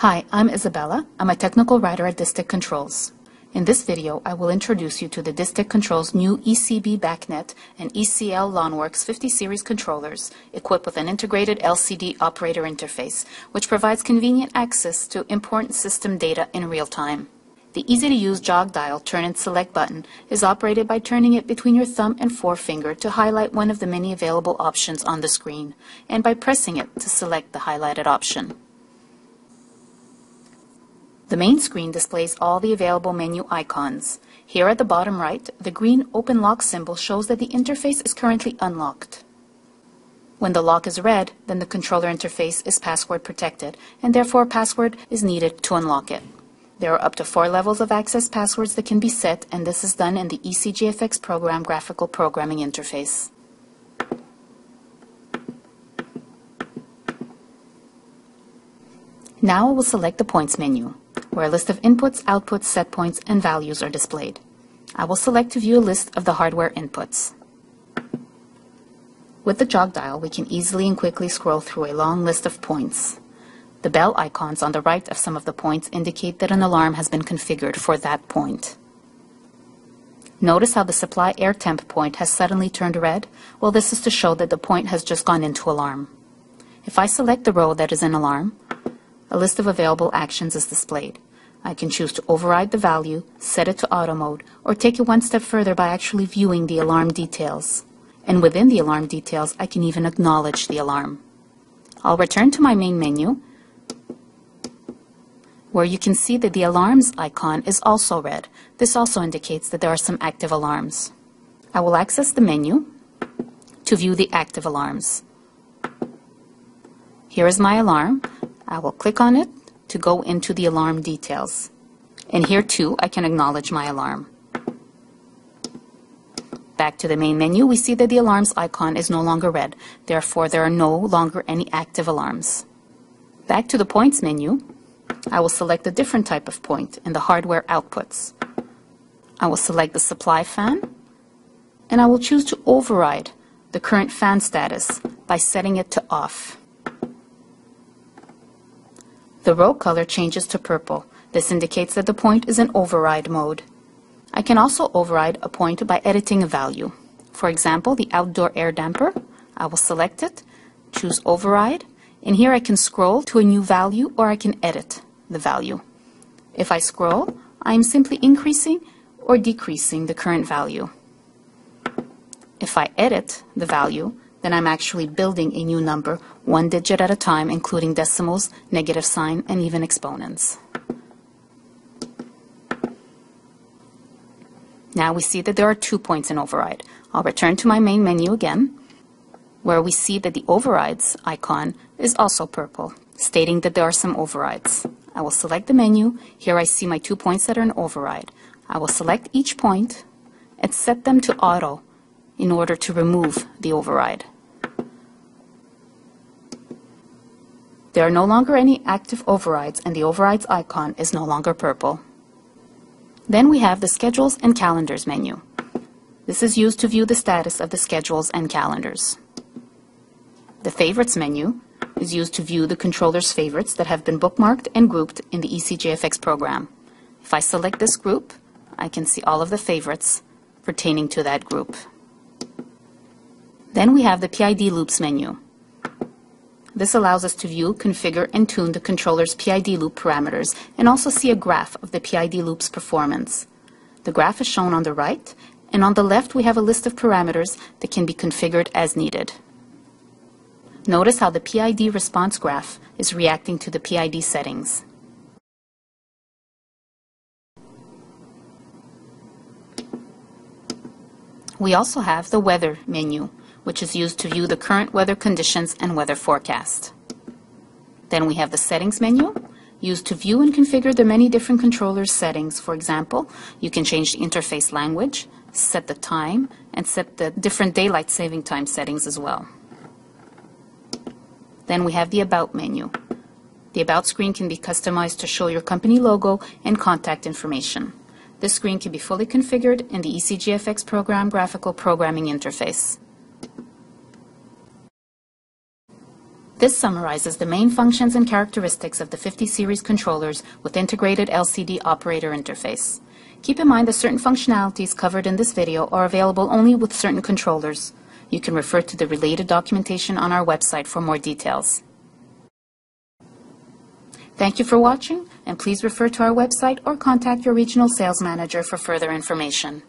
Hi, I'm Isabella. I'm a technical writer at Distech Controls. In this video, I will introduce you to the Distech Controls new ECB BACnet and ECL LonWorks 50 series controllers equipped with an integrated LCD operator interface, which provides convenient access to important system data in real time. The easy-to-use jog dial turn and select button is operated by turning it between your thumb and forefinger to highlight one of the many available options on the screen, and by pressing it to select the highlighted option. The main screen displays all the available menu icons. Here at the bottom right, the green open lock symbol shows that the interface is currently unlocked. When the lock is red, then the controller interface is password protected, and therefore a password is needed to unlock it. There are up to four levels of access passwords that can be set, and this is done in the ECGFX program graphical programming interface. Now I will select the points menu where a list of inputs, outputs, set points, and values are displayed. I will select to view a list of the hardware inputs. With the jog dial, we can easily and quickly scroll through a long list of points. The bell icons on the right of some of the points indicate that an alarm has been configured for that point. Notice how the supply air temp point has suddenly turned red? Well, this is to show that the point has just gone into alarm. If I select the row that is in alarm, a list of available actions is displayed. I can choose to override the value, set it to auto mode, or take it one step further by actually viewing the alarm details. And within the alarm details, I can even acknowledge the alarm. I'll return to my main menu, where you can see that the alarms icon is also red. This also indicates that there are some active alarms. I will access the menu to view the active alarms. Here is my alarm. I will click on it to go into the alarm details. And here too, I can acknowledge my alarm. Back to the main menu, we see that the alarms icon is no longer red. Therefore, there are no longer any active alarms. Back to the points menu, I will select a different type of point in the hardware outputs. I will select the supply fan, and I will choose to override the current fan status by setting it to off. The row color changes to purple. This indicates that the point is in override mode. I can also override a point by editing a value. For example, the outdoor air damper, I will select it, choose override, and here I can scroll to a new value or I can edit the value. If I scroll, I am simply increasing or decreasing the current value. If I edit the value, then I'm actually building a new number, one digit at a time, including decimals, negative sign, and even exponents. Now we see that there are two points in override. I'll return to my main menu again, where we see that the overrides icon is also purple, stating that there are some overrides. I will select the menu. Here I see my two points that are in override. I will select each point and set them to auto in order to remove the override. There are no longer any active overrides and the overrides icon is no longer purple. Then we have the Schedules and Calendars menu. This is used to view the status of the schedules and calendars. The Favorites menu is used to view the controller's favorites that have been bookmarked and grouped in the ECGFX program. If I select this group, I can see all of the favorites pertaining to that group. Then we have the PID loops menu. This allows us to view, configure, and tune the controller's PID loop parameters and also see a graph of the PID loop's performance. The graph is shown on the right, and on the left we have a list of parameters that can be configured as needed. Notice how the PID response graph is reacting to the PID settings. We also have the Weather menu, which is used to view the current weather conditions and weather forecast. Then we have the Settings menu, used to view and configure the many different controllers settings. For example, you can change the interface language, set the time, and set the different daylight saving time settings as well. Then we have the About menu. The About screen can be customized to show your company logo and contact information. This screen can be fully configured in the ECGFX program graphical programming interface. This summarizes the main functions and characteristics of the 50 series controllers with integrated LCD operator interface. Keep in mind that certain functionalities covered in this video are available only with certain controllers. You can refer to the related documentation on our website for more details. Thank you for watching, and please refer to our website or contact your regional sales manager for further information.